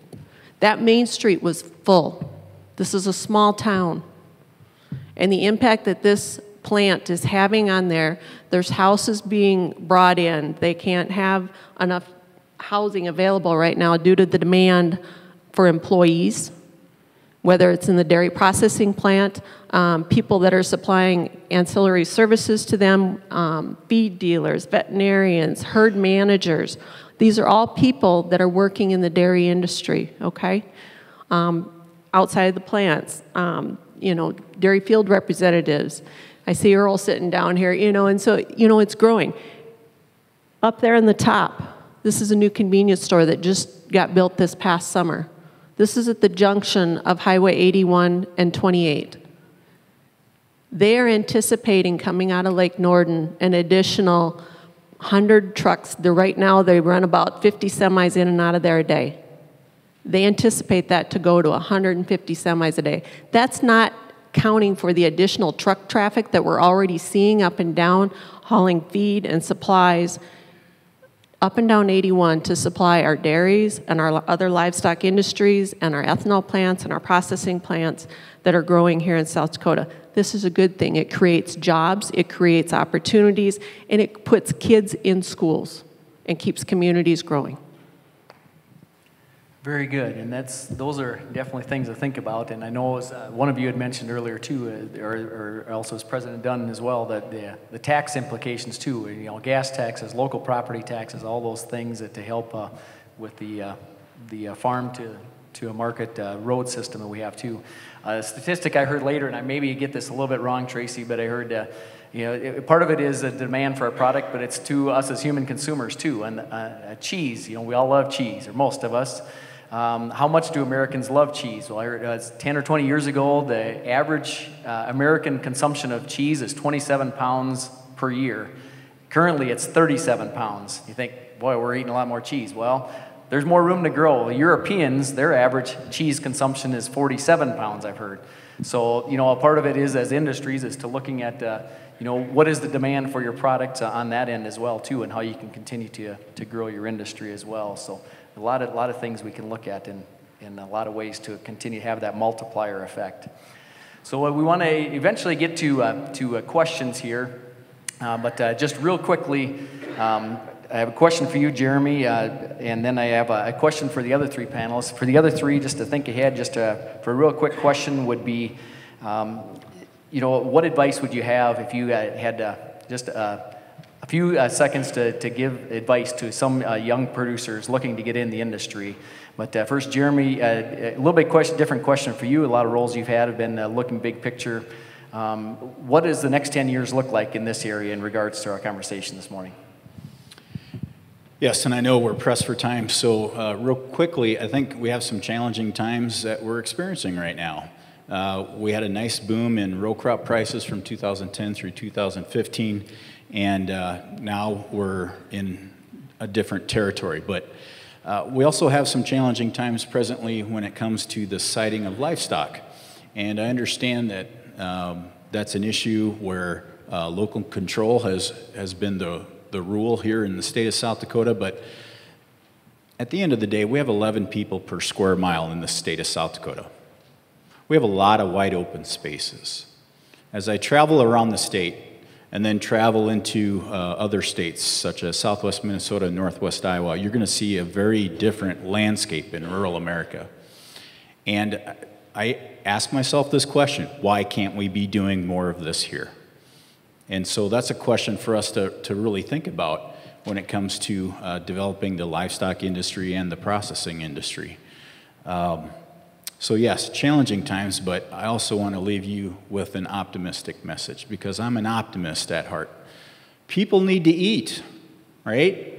That main street was full. This is a small town. And the impact that this plant is having on there. There's houses being brought in. They can't have enough housing available right now due to the demand for employees, whether it's in the dairy processing plant, um, people that are supplying ancillary services to them, um, feed dealers, veterinarians, herd managers. These are all people that are working in the dairy industry, okay? Um, outside of the plants, um, you know, dairy field representatives. I see Earl sitting down here, you know, and so, you know, it's growing. Up there in the top, this is a new convenience store that just got built this past summer. This is at the junction of Highway 81 and 28. They are anticipating coming out of Lake Norden an additional 100 trucks. They're, right now, they run about 50 semis in and out of there a day. They anticipate that to go to 150 semis a day. That's not counting for the additional truck traffic that we're already seeing up and down, hauling feed and supplies up and down 81 to supply our dairies and our other livestock industries and our ethanol plants and our processing plants that are growing here in South Dakota. This is a good thing. It creates jobs, it creates opportunities, and it puts kids in schools and keeps communities growing. Very good, and that's those are definitely things to think about. And I know as, uh, one of you had mentioned earlier too, uh, or, or, also as President Dunn as well, that the, the tax implications too. You know, gas taxes, local property taxes, all those things that to help uh, with the uh, the uh, farm to to a market uh, road system that we have too. a statistic I heard later, and I maybe get this a little bit wrong, Tracy, but I heard. you know, it, part of it is a demand for a product, but it's to us as human consumers too. And cheese, you know, we all love cheese, or most of us. Um, how much do Americans love cheese? Well, I heard, uh, 10 or 20 years ago, the average uh, American consumption of cheese is 27 pounds per year. Currently, it's 37 pounds. You think, boy, we're eating a lot more cheese. Well, there's more room to grow. Europeans, their average cheese consumption is 47 pounds, I've heard. So, you know, a part of it is as industries is to looking at, uh, you know, what is the demand for your product uh, on that end as well, too, and how you can continue to, to grow your industry as well. So, a lot of, a lot of things we can look at in, in a lot of ways to continue to have that multiplier effect. So uh, we want to eventually get to, uh, to uh, questions here, uh, but uh, just real quickly, um, I have a question for you, Jeremy, uh, and then I have a, a, question for the other three panelists. For the other three, just to think ahead, just for a real quick question would be, um, you know, what advice would you have if you had just a few uh, seconds to, to give advice to some uh, young producers looking to get in the industry. But uh, first, Jeremy, uh, a little bit question, different question for you. A lot of roles you've had have been uh, looking big picture. Um, what does the next 10 years look like in this area in regards to our conversation this morning? Yes, and I know we're pressed for time, so uh, real quickly, I think we have some challenging times that we're experiencing right now. We had a nice boom in row crop prices from 2010 through 2015 and uh, now we're in a different territory. But uh, we also have some challenging times presently when it comes to the siting of livestock. And I understand that um, that's an issue where uh, local control has, has been the, the rule here in the state of South Dakota, but at the end of the day, we have 11 people per square mile in the state of South Dakota. We have a lot of wide open spaces. As I travel around the state, and then travel into uh, other states such as southwest Minnesota and northwest Iowa, you're going to see a very different landscape in rural America. And I ask myself this question why can't we be doing more of this here? And so that's a question for us to, to really think about when it comes to uh, developing the livestock industry and the processing industry. Um, so, yes, challenging times, but I also want to leave you with an optimistic message because I'm an optimist at heart. People need to eat, right?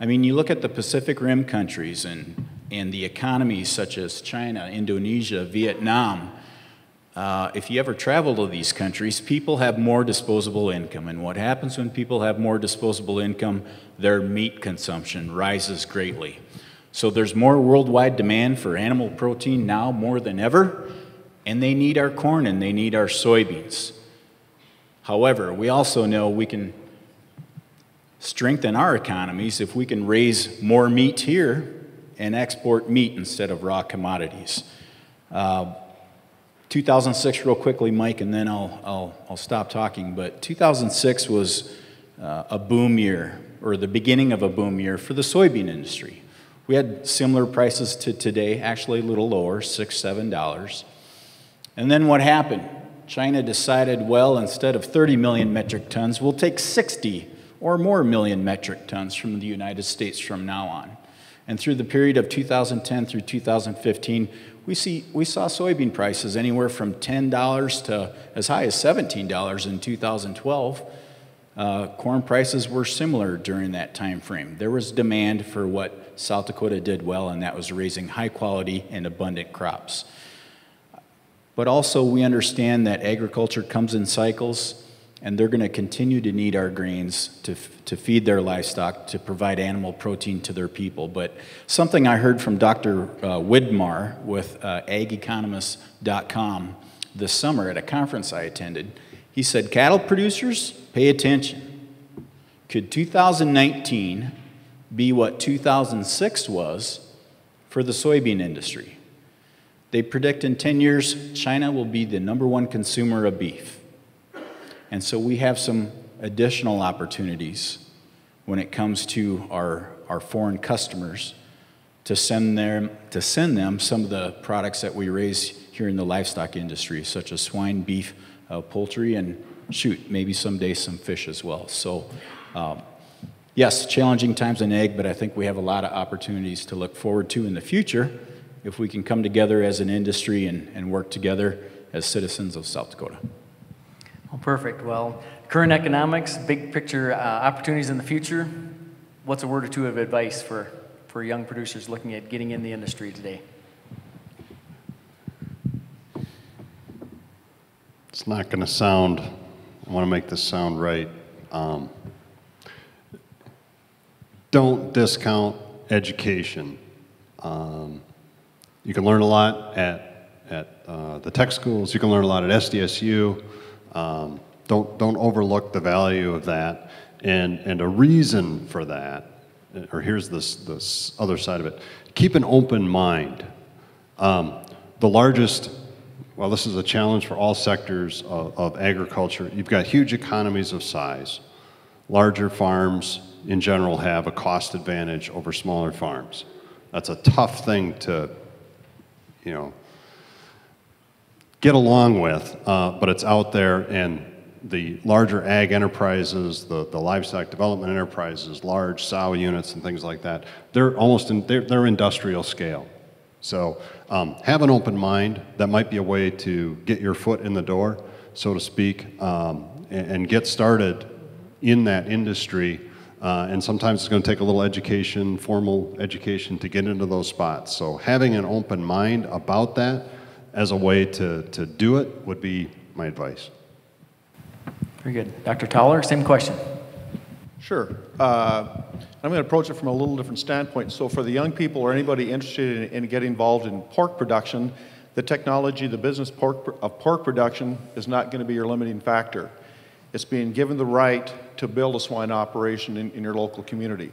I mean, you look at the Pacific Rim countries and, and the economies such as China, Indonesia, Vietnam. Uh, if you ever travel to these countries, people have more disposable income. And what happens when people have more disposable income? Their meat consumption rises greatly. So there's more worldwide demand for animal protein now more than ever, and they need our corn and they need our soybeans. However, we also know we can strengthen our economies if we can raise more meat here and export meat instead of raw commodities. Uh, 2006, real quickly, Mike, and then I'll, I'll, I'll stop talking. But 2006 was uh, a boom year, or the beginning of a boom year for the soybean industry. We had similar prices to today, actually a little lower, six, seven dollars. And then what happened? China decided, well, instead of 30 million metric tons, we'll take 60 or more million metric tons from the United States from now on. And through the period of 2010 through 2015, we, see, we saw soybean prices anywhere from $10 to as high as $17 in 2012. Uh, corn prices were similar during that time frame. There was demand for what South Dakota did well, and that was raising high quality and abundant crops. But also, we understand that agriculture comes in cycles, and they're going to continue to need our grains to, to feed their livestock, to provide animal protein to their people. But something I heard from Dr. Uh, Widmar with uh, ageconomist.com this summer at a conference I attended, he said, Cattle producers, pay attention. Could 2019 be what 2006 was for the soybean industry? They predict in 10 years, China will be the number one consumer of beef. And so we have some additional opportunities when it comes to our, our foreign customers to send, them, to send them some of the products that we raise here in the livestock industry, such as swine, beef, uh, poultry, and shoot, maybe someday some fish as well. So, um, yes, challenging times in egg, but I think we have a lot of opportunities to look forward to in the future if we can come together as an industry and, and work together as citizens of South Dakota. Well, perfect. Well, current economics, big picture uh, opportunities in the future. What's a word or two of advice for, for young producers looking at getting in the industry today? It's not going to sound, I want to make this sound right. Um, don't discount education. Um, you can learn a lot at, at uh, the tech schools, you can learn a lot at SDSU. Um, don't, don't overlook the value of that. And, and a reason for that, or here's this, this other side of it keep an open mind. Um, the largest, well, this is a challenge for all sectors of, of agriculture. You've got huge economies of size. Larger farms, in general, have a cost advantage over smaller farms. That's a tough thing to, you know, get along with, uh, but it's out there, and the larger ag enterprises, the, the livestock development enterprises, large sow units and things like that, they're almost in, they're, they're industrial scale. So um, have an open mind. That might be a way to get your foot in the door, so to speak, um, and, and, get started in that industry. Uh, and sometimes it's going to take a little education, formal education, to get into those spots. So having an open mind about that as a way to, to do it would be my advice. Very good. Dr. Thaler, same question. Sure. Uh, I'm going to approach it from a little different standpoint. So, for the young people or anybody interested in, in getting involved in pork production, the technology, the business pork, of pork production is not going to be your limiting factor. It's being given the right to build a swine operation in, in your local community.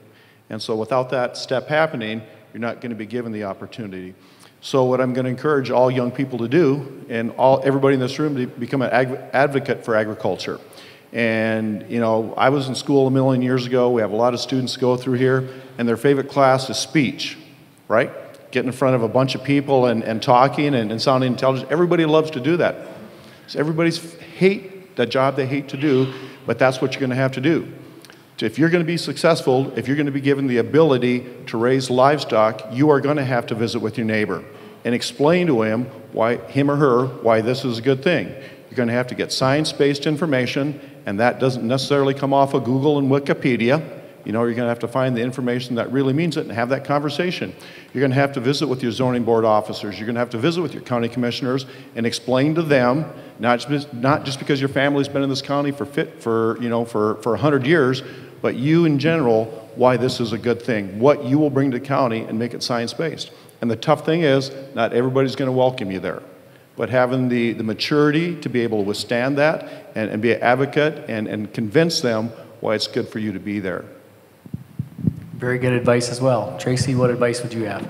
And so, without that step happening, you're not going to be given the opportunity. So, what I'm going to encourage all young people to do, and all everybody in this room, to become an advocate for agriculture. And, you know, I was in school a million years ago. We have a lot of students go through here, and their favorite class is speech, right? Getting in front of a bunch of people and, and talking and, and sounding intelligent. Everybody loves to do that. So everybody's hate that job they hate to do, but that's what you're going to have to do. If you're going to be successful, if you're going to be given the ability to raise livestock, you are going to have to visit with your neighbor and explain to him why him or her why this is a good thing. You're going to have to get science-based information and that doesn't necessarily come off of Google and Wikipedia. You know, you're going to have to find the information that really means it and have that conversation. You're going to have to visit with your zoning board officers. You're going to have to visit with your county commissioners and explain to them, not just, not just because your family's been in this county for, fit, for, you know, for, for 100 years, but you in general, why this is a good thing, what you will bring to the county and make it science-based. And the tough thing is, not everybody's going to welcome you there but having the, the maturity to be able to withstand that and, and be an advocate and, and convince them why it's good for you to be there. Very good advice as well. Tracy, what advice would you have?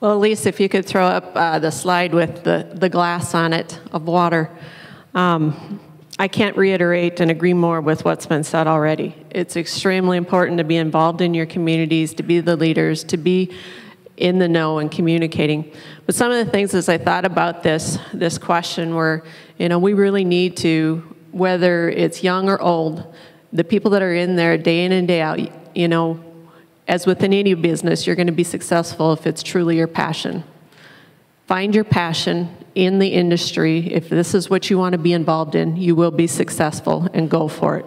Well, Elise, if you could throw up uh, the slide with the, the glass on it of water. Um, I can't reiterate and agree more with what's been said already. It's extremely important to be involved in your communities, to be the leaders, to be in the know and communicating. But some of the things as I thought about this, this question were, you know, we really need to, whether it's young or old, the people that are in there day in and day out, you know, as with any business, you're going to be successful if it's truly your passion. Find your passion in the industry. If this is what you want to be involved in, you will be successful and go for it.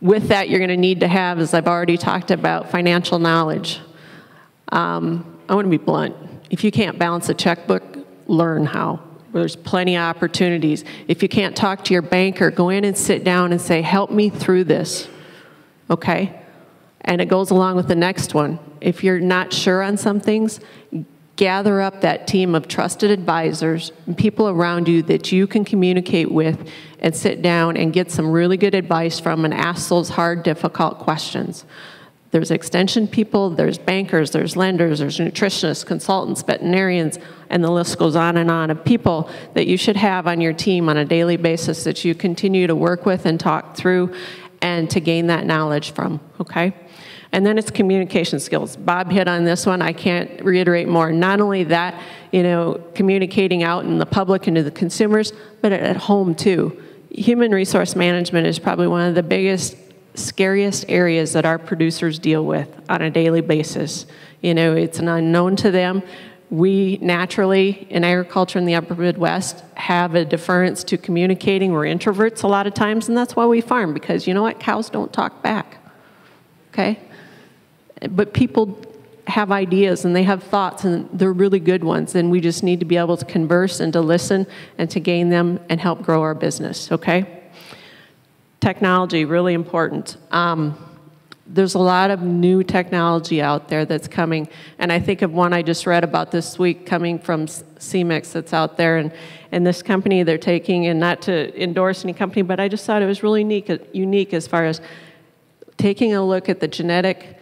With that, you're going to need to have, as I've already talked about, financial knowledge. Um, I want to be blunt. If you can't balance a checkbook, learn how. There's plenty of opportunities. If you can't talk to your banker, go in and sit down and say, help me through this. Okay? And it goes along with the next one. If you're not sure on some things, gather up that team of trusted advisors and people around you that you can communicate with and sit down and get some really good advice from and ask those hard, difficult questions. There's extension people, there's bankers, there's lenders, there's nutritionists, consultants, veterinarians, and the list goes on and on of people that you should have on your team on a daily basis that you continue to work with and talk through and to gain that knowledge from, okay? And then it's communication skills. Bob hit on this one. I can't reiterate more. Not only that, you know, communicating out in the public and to the consumers, but at home too. Human resource management is probably one of the biggest, scariest areas that our producers deal with on a daily basis. You know, it's an unknown to them. We naturally, in agriculture in the upper Midwest, have a deference to communicating. We're introverts a lot of times, and that's why we farm, because you know what? Cows don't talk back. Okay? But people have ideas and they have thoughts and they're really good ones and we just need to be able to converse and to listen and to gain them and help grow our business okay? Technology really important. Um, there's a lot of new technology out there that's coming and i think of one i just read about this week coming from Semex that's out there and, and this company they're taking and not to endorse any company but i just thought it was really unique, unique as far as taking a look at the genetic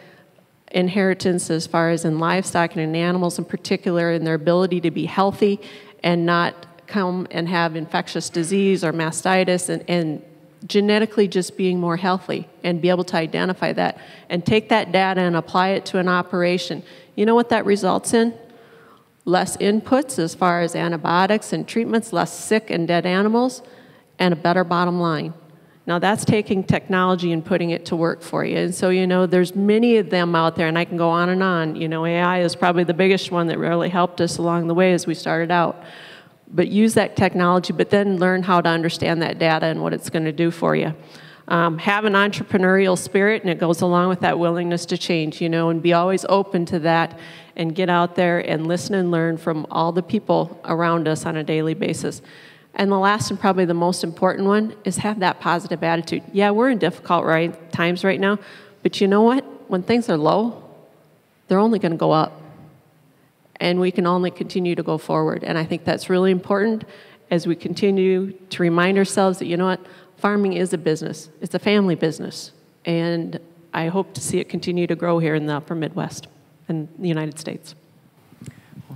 inheritance as far as in livestock and in animals in particular, in their ability to be healthy and not come and have infectious disease or mastitis and, and genetically just being more healthy and be able to identify that and take that data and apply it to an operation. You know what that results in? Less inputs as far as antibiotics and treatments, less sick and dead animals, and a better bottom line. Now that's taking technology and putting it to work for you. And so, you know, there's many of them out there and I can go on and on. You know, AI is probably the biggest one that really helped us along the way as we started out. But use that technology, but then learn how to understand that data and what it's going to do for you. Um, have an entrepreneurial spirit, and it goes along with that willingness to change, you know, and be always open to that and get out there and listen and learn from all the people around us on a daily basis. And the last and probably the most important one is have that positive attitude. Yeah, we're in difficult right, times right now, but you know what? When things are low, they're only going to go up. And we can only continue to go forward. And I think that's really important as we continue to remind ourselves that, you know what? Farming is a business, it's a family business. And I hope to see it continue to grow here in the upper Midwest and the United States.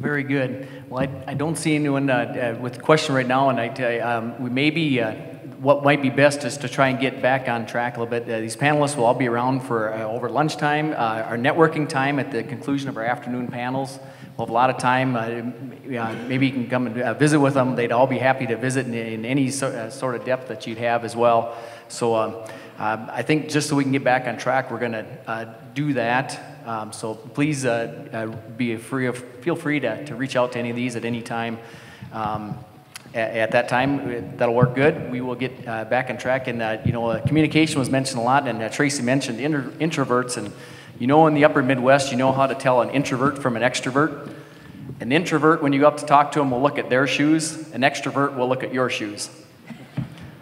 Very good. Well, I, I don't see anyone uh, uh, with a question right now, and I, um, we maybe uh, what might be best is to try and get back on track a little bit. Uh, these panelists will all be around for uh, over lunchtime, uh, our networking time at the conclusion of our afternoon panels. We'll have a lot of time. maybe you can come and visit with them. They'd all be happy to visit in, in any so, sort of depth that you'd have as well. So um, I think just so we can get back on track, we're going to do that. Um, so please uh, uh, be free of, feel free to, to reach out to any of these at any time. Um, at, at, that time, that'll work good. We will get uh, back on track. And, uh, you know, uh, communication was mentioned a lot, and uh, Tracy mentioned inter- introverts. And, you know, in the upper Midwest, you know how to tell an introvert from an extrovert. An introvert, when you go up to talk to them, will look at their shoes. An extrovert will look at your shoes.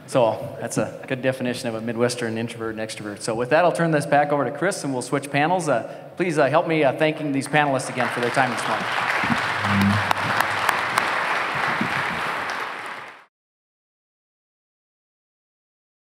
So that's a good definition of a Midwestern introvert and extrovert. So with that, I'll turn this back over to Chris and we'll switch panels. Uh, Please uh, help me uh, thanking these panelists again for their time this morning.